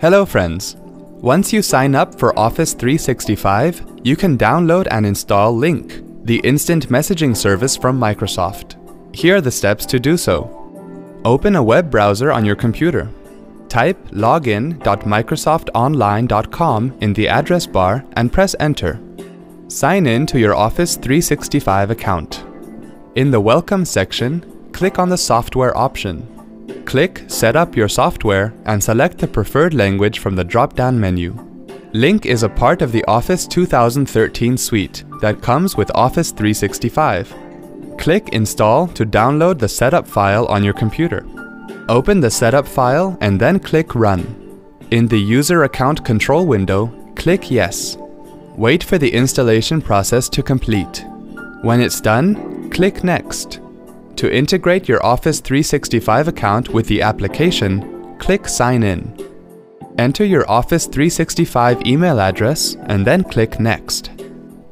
Hello friends! Once you sign up for Office 365, you can download and install Lync, the instant messaging service from Microsoft. Here are the steps to do so. Open a web browser on your computer. Type login.microsoftonline.com in the address bar and press enter. Sign in to your Office 365 account. In the Welcome section, click on the Software option. Click Set up your software and select the preferred language from the drop-down menu. Lync is a part of the Office 2013 suite that comes with Office 365. Click Install to download the setup file on your computer. Open the setup file and then click Run. In the User Account Control window, click Yes. Wait for the installation process to complete. When it's done, click Next. To integrate your Office 365 account with the application, click Sign In. Enter your Office 365 email address and then click Next.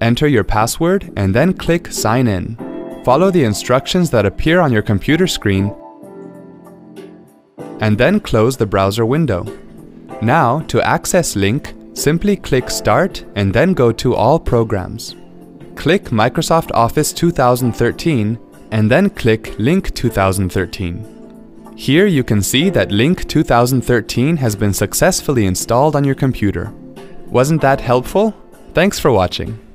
Enter your password and then click Sign In. Follow the instructions that appear on your computer screen and then close the browser window. Now, to access Lync, simply click Start and then go to All Programs. Click Microsoft Office 2013 and then click Lync 2013. Here you can see that Lync 2013 has been successfully installed on your computer. Wasn't that helpful? Thanks for watching.